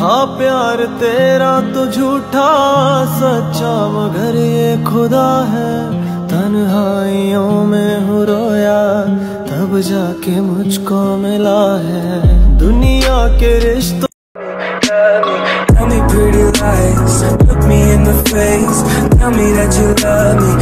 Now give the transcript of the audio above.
था प्यार तेरा तो झूठा, सच्चा मगर ये खुदा है। तन्हाइयों में हूँ रोया, तब जाके मुझको मिला है। दुनिया के रिश्तों Tell